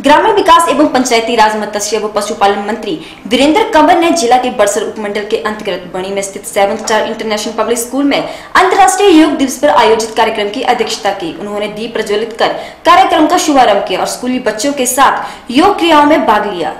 ग्रामीण विकास एवं पंचायती राज मत्स्य व पशुपालन मंत्री वीरेंद्र कंवर ने जिला के बरसर उपमंडल के अंतर्गत बणी में स्थित seven star international public school में अंतर्राष्ट्रीय योग दिवस पर आयोजित कार्यक्रम की अध्यक्षता की। उन्होंने दीप प्रज्वलित कर कार्यक्रम का शुभारंभ किया और स्कूली बच्चों के साथ योग क्रियाओं में भाग लिया।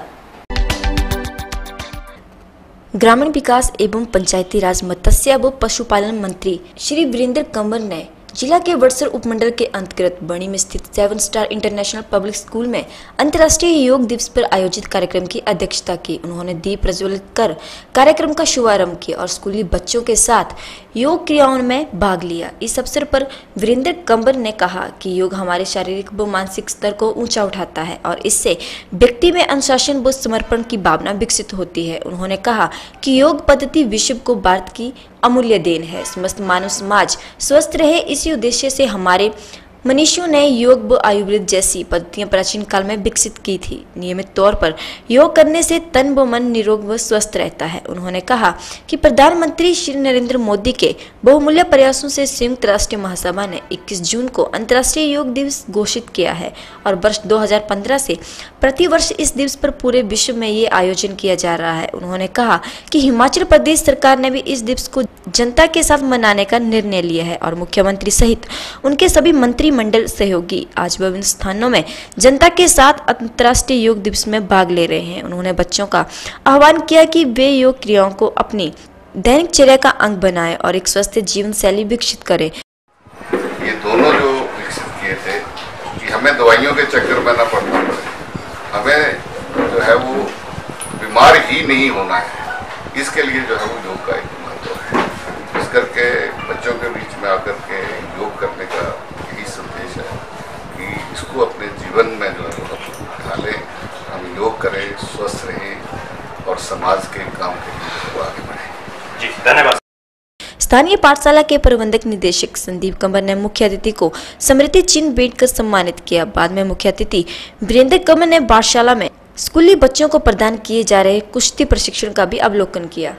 ग्रामीण विकास एवं पंचायती राज मत्स्य व पशुपालन मंत्री श्री वीरेंद्र कंवर ने जिला के वड़सर उपमंडल के अंतर्गत बणी में स्थित seven star international public school में अंतर्राष्ट्रीय योग दिवस पर आयोजित कार्यक्रम की अध्यक्षता की। उन्होंने दीप प्रज्वलित कर कार्यक्रम का शुभारंभ किया और स्कूली बच्चों के साथ योग क्रियाओं में भाग लिया। इस अवसर पर वीरेंद्र कंबर ने कहा कि योग हमारे शारीरिक व मानसिक स्तर को ऊँचा उठाता है और इससे व्यक्ति में अनुशासन व समर्पण की भावना विकसित होती है। उन्होंने कहा कि योग पद्धति विश्व को भारत की अमूल्य देन है। समस्त मानव समाज स्वस्थ रहे इसी उद्देश्य से हमारे मनीषियों ने योग व आयुर्वेद जैसी पद्धतियाँ प्राचीन काल में विकसित की थी। नियमित तौर पर योग करने से तन व मन निरोग व स्वस्थ रहता है। उन्होंने कहा कि प्रधानमंत्री श्री नरेंद्र मोदी के बहुमूल्य प्रयासों से संयुक्त राष्ट्र महासभा ने 21 जून को अंतर्राष्ट्रीय योग दिवस घोषित किया है और वर्ष 2015 से प्रति वर्ष इस दिवस पर पूरे विश्व में ये आयोजन किया जा रहा है। उन्होंने कहा कि हिमाचल प्रदेश सरकार ने भी इस दिवस को जनता के साथ मनाने का निर्णय लिया है और मुख्यमंत्री सहित उनके सभी मंत्रिमंडल सहयोगी आज विभिन्न स्थानों में जनता के साथ अंतर्राष्ट्रीय योग दिवस में भाग ले रहे हैं। उन्होंने बच्चों का आह्वान किया कि वे योग क्रियाओं को अपनी दैनिक चर्या का अंग बनाएँ और एक स्वस्थ जीवन शैली विकसित करें। ये दोनों जो विकसित किए थे कि हमें दवाइयों के चक्कर में ना पड़ना पड़े। हमें जो है वो बीमार ही नहीं होना है। इसके लिए जो है वो योग का एक महत्व है इस करके बच्चों के बीच में आकर के योग करने का यही संदेश है कि इसको अपने जीवन में जो है वो ढालें हम योग करें स्वस्थ रहें और समाज के काम के लिए आगे बढ़ें जी धन्यवाद। स्थानीय पाठशाला के प्रबंधक निदेशक संदीप कंवर ने मुख्य अतिथि को स्मृति चिन्ह भेंट कर सम्मानित किया। बाद में मुख्य अतिथि वीरेंद्र कंवर ने पाठशाला में स्कूली बच्चों को प्रदान किए जा रहे कुश्ती प्रशिक्षण का भी अवलोकन किया।